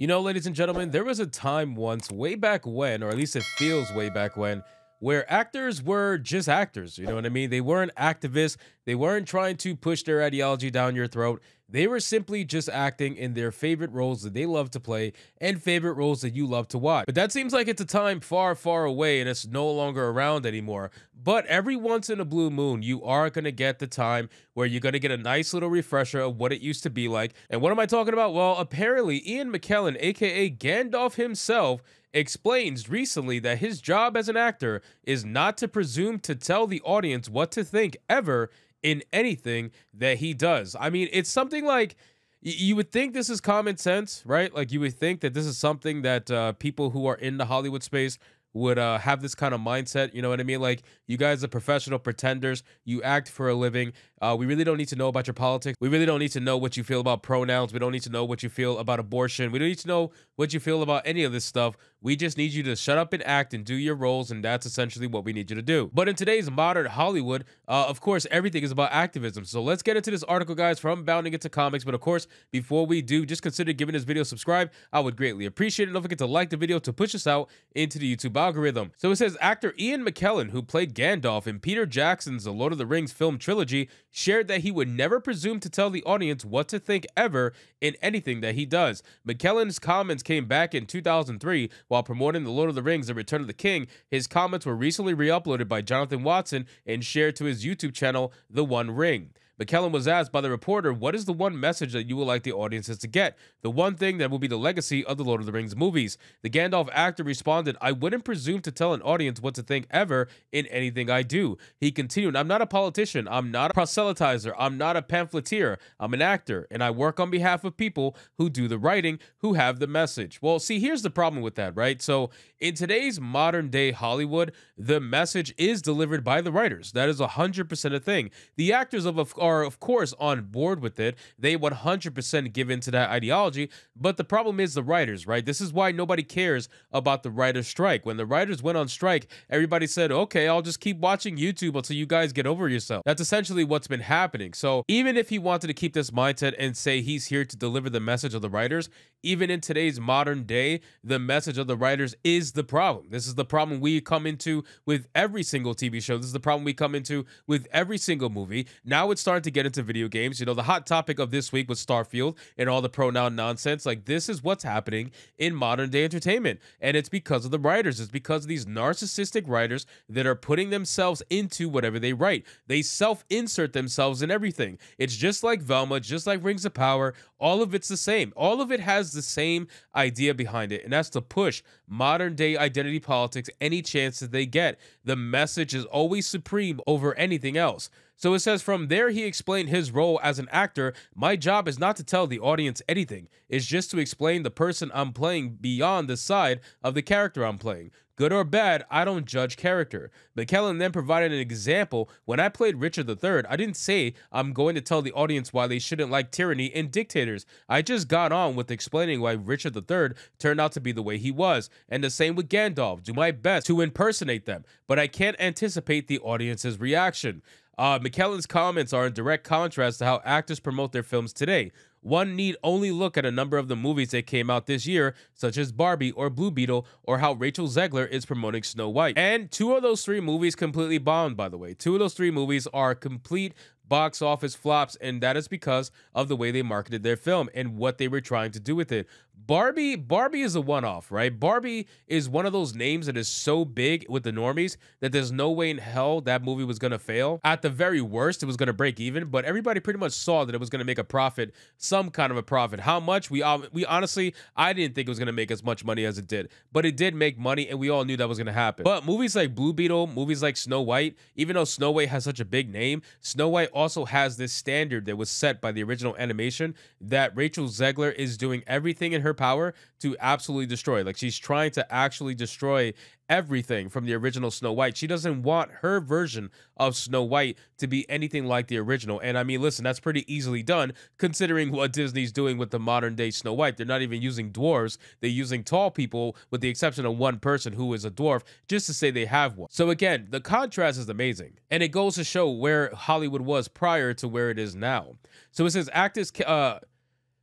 You know, ladies and gentlemen, there was a time once, way back when, or at least it feels way back when, where actors were just actors. You know what I mean? They weren't activists. They weren't trying to push their ideology down your throat. They were simply just acting in their favorite roles that they love to play and favorite roles that you love to watch. But that seems like it's a time far, far away and it's no longer around anymore. But every once in a blue moon, you are going to get the time where you're going to get a nice little refresher of what it used to be like. And what am I talking about? Well, apparently, Ian McKellen, aka Gandalf himself, explains recently that his job as an actor is not to presume to tell the audience what to think ever in anything that he does. I mean, it's something like you would think this is common sense, right? Like you would think that this is something that uh, people who are in the Hollywood space would uh, have this kind of mindset. You know what I mean? Like you guys are professional pretenders. You act for a living. Uh, we really don't need to know about your politics. We really don't need to know what you feel about pronouns. We don't need to know what you feel about abortion. We don't need to know what you feel about any of this stuff. We just need you to shut up and act and do your roles, and that's essentially what we need you to do. But in today's modern Hollywood, uh, of course, everything is about activism. So let's get into this article, guys, from Bounding Into Comics. But of course, before we do, just consider giving this video a subscribe. I would greatly appreciate it. Don't forget to like the video to push us out into the YouTube algorithm. So it says actor Ian McKellen, who played Gandalf in Peter Jackson's The Lord of the Rings film trilogy, shared that he would never presume to tell the audience what to think ever in anything that he does. McKellen's comments came back in 2003 while promoting The Lord of the Rings The Return of the King. His comments were recently re uploaded by Jonathan Watson and shared to his YouTube channel, The One Ring. McKellen was asked by the reporter, What is the one message that you would like the audiences to get? The one thing that will be the legacy of the Lord of the Rings movies. The Gandalf actor responded, I wouldn't presume to tell an audience what to think ever in anything I do. He continued, I'm not a politician. I'm not a proselytizer. I'm not a pamphleteer. I'm an actor, and I work on behalf of people who do the writing, who have the message. Well, see, here's the problem with that, right? So, in today's modern day Hollywood, the message is delivered by the writers. That is 100% a thing. The actors of, of are, of course, on board with it. They 100% give into that ideology. But the problem is the writers, right? This is why nobody cares about the writer's strike. When the writers went on strike, everybody said, okay, I'll just keep watching YouTube until you guys get over yourself. That's essentially what's been happening. So even if he wanted to keep this mindset and say he's here to deliver the message of the writers, even in today's modern day, the message of the writers is the problem. This is the problem we come into with every single TV show. This is the problem we come into with every single movie. Now it's starting to get into video games. You know, the hot topic of this week was Starfield and all the pronoun nonsense. Like, this is what's happening in modern day entertainment. And it's because of the writers. It's because of these narcissistic writers that are putting themselves into whatever they write. They self insert themselves in everything. It's just like Velma, just like Rings of Power. All of it's the same. All of it has the same idea behind it. And that's to push modern day identity politics any chance that they get. The message is always supreme over anything else. So it says from there he explained his role as an actor. My job is not to tell the audience anything. It's just to explain the person I'm playing beyond the side of the character I'm playing. Good or bad, I don't judge character. McKellen then provided an example. When I played Richard III, I didn't say I'm going to tell the audience why they shouldn't like tyranny and dictators. I just got on with explaining why Richard III turned out to be the way he was. And the same with Gandalf. Do my best to impersonate them, but I can't anticipate the audience's reaction. Uh, McKellen's comments are in direct contrast to how actors promote their films today. One need only look at a number of the movies that came out this year, such as Barbie or Blue Beetle, or how Rachel Zegler is promoting Snow White. And two of those three movies completely bombed, by the way. Two of those three movies are complete box office flops, and that is because of the way they marketed their film and what they were trying to do with it. Barbie, Barbie is a one-off, right? Barbie is one of those names that is so big with the normies that there's no way in hell that movie was gonna fail. At the very worst, it was gonna break even, but everybody pretty much saw that it was gonna make a profit, some kind of a profit. How much? We um, we honestly, I didn't think it was gonna make as much money as it did, but it did make money, and we all knew that was gonna happen. But movies like Blue Beetle, movies like Snow White, even though Snow White has such a big name, Snow White also has this standard that was set by the original animation that Rachel Zegler is doing everything in her power to absolutely destroy. Like she's trying to actually destroy everything from the original Snow White. She doesn't want her version of Snow White to be anything like the original. And I mean, listen, that's pretty easily done considering what Disney's doing with the modern day Snow White. They're not even using dwarves, they're using tall people, with the exception of one person who is a dwarf, just to say they have one. So again, the contrast is amazing. And it goes to show where Hollywood was prior to where it is now. So it says actors. Uh,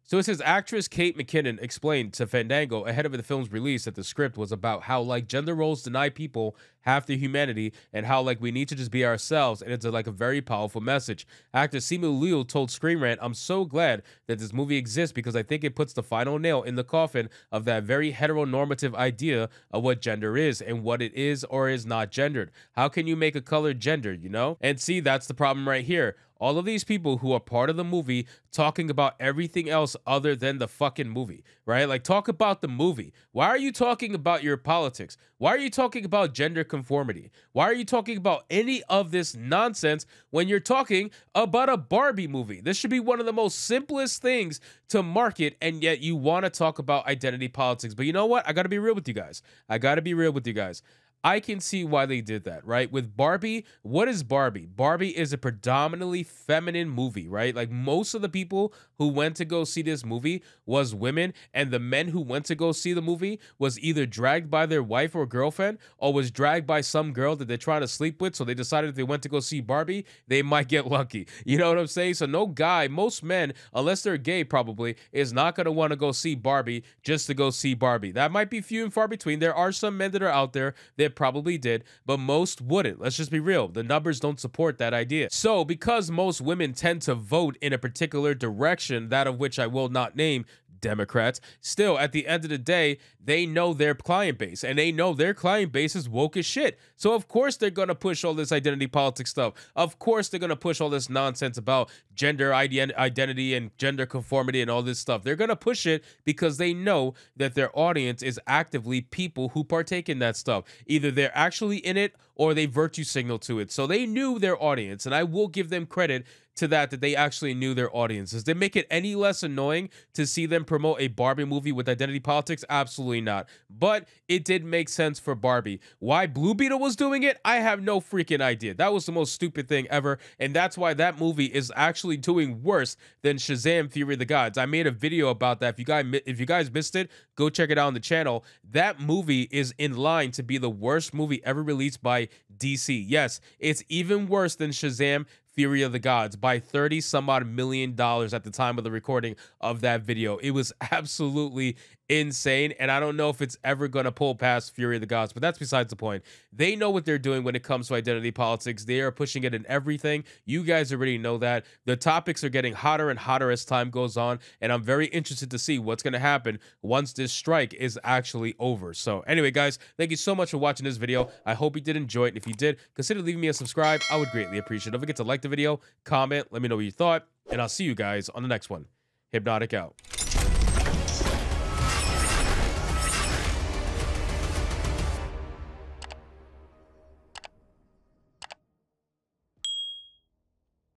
So it says actress Kate McKinnon explained to Fandango ahead of the film's release that the script was about how like gender roles deny people half their humanity and how like we need to just be ourselves and it's a, like a very powerful message. Actor Simu Liu told Screen Rant, "I'm so glad that this movie exists because I think it puts the final nail in the coffin of that very heteronormative idea of what gender is and what it is or is not gendered. How can you make a color gendered, you know? And see, that's the problem right here all of these people who are part of the movie talking about everything else other than the fucking movie, right? Like, talk about the movie. Why are you talking about your politics? Why are you talking about gender conformity? Why are you talking about any of this nonsense when you're talking about a Barbie movie? This should be one of the most simplest things to market, and yet you want to talk about identity politics. But you know what? I got to be real with you guys. I got to be real with you guys. I can see why they did that, right? With Barbie, what is Barbie? Barbie is a predominantly feminine movie, right? Like most of the people who went to go see this movie was women, and the men who went to go see the movie was either dragged by their wife or girlfriend or was dragged by some girl that they're trying to sleep with. So they decided if they went to go see Barbie, they might get lucky. You know what I'm saying? So no guy, most men, unless they're gay, probably is not gonna want to go see Barbie just to go see Barbie. That might be few and far between. There are some men that are out there probably did, but most wouldn't. Let's just be real. The numbers don't support that idea. So, because most women tend to vote in a particular direction, that of which I will not name, Democrats. Still, at the end of the day, they know their client base and they know their client base is woke as shit. So, of course, they're going to push all this identity politics stuff. Of course, they're going to push all this nonsense about gender identity and gender conformity and all this stuff. They're going to push it because they know that their audience is actively people who partake in that stuff. Either they're actually in it or they virtue signal to it. So they knew their audience, and I will give them credit to that that they actually knew their audiences. They make it any less annoying to see them promote a Barbie movie with identity politics? Absolutely not. But it did make sense for Barbie. Why Blue Beetle was doing it? I have no freaking idea. That was the most stupid thing ever, and that's why that movie is actually doing worse than Shazam: Fury of the Gods. I made a video about that. If you guys if you guys missed it, go check it out on the channel. That movie is in line to be the worst movie ever released by DC. Yes, it's even worse than Shazam: Fury of the Gods by 30 some odd million dollars at the time of the recording of that video. It was absolutely insane. And I don't know if it's ever going to pull past Fury of the Gods, but that's besides the point. They know what they're doing when it comes to identity politics. They are pushing it in everything. You guys already know that. The topics are getting hotter and hotter as time goes on. And I'm very interested to see what's going to happen once this strike is actually over. So, anyway, guys, thank you so much for watching this video. I hope you did enjoy it. And if you did, consider leaving me a subscribe. I would greatly appreciate it. Don't forget to like the video, comment, let me know what you thought, and I'll see you guys on the next one. Hypnotic out.